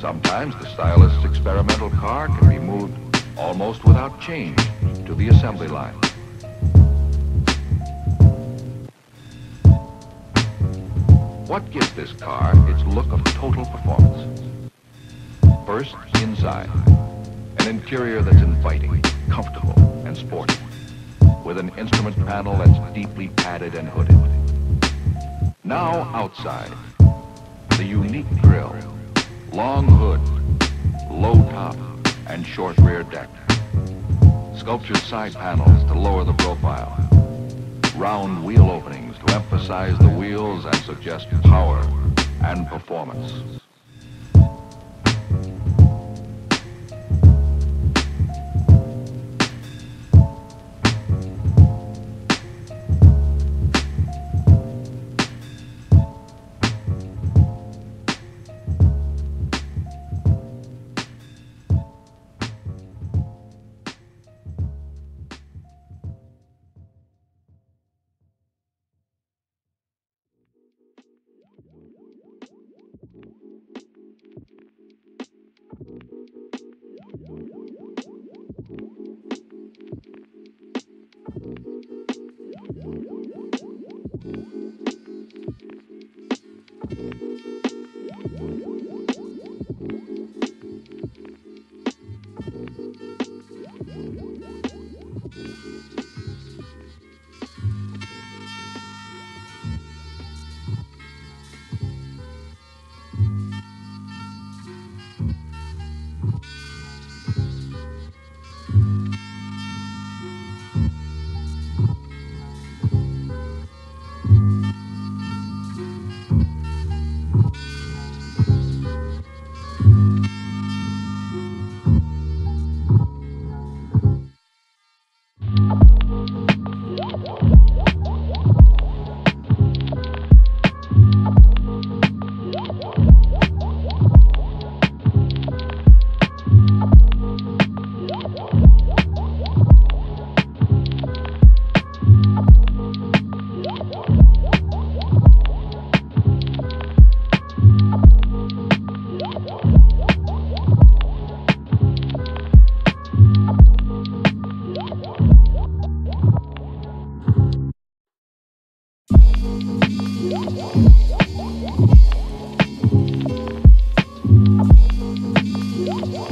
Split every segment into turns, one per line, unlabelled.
Sometimes the stylist's experimental car can be moved almost without change to the assembly line. What gives this car its look of total performance? First, inside. An interior that's inviting, comfortable, and sporty. With an instrument panel that's deeply padded and hooded. Now outside. The unique grille. Long hood, low top, and short rear deck. Sculptured side panels to lower the profile. Round wheel openings to emphasize the wheels and suggest power and performance.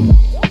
Woo!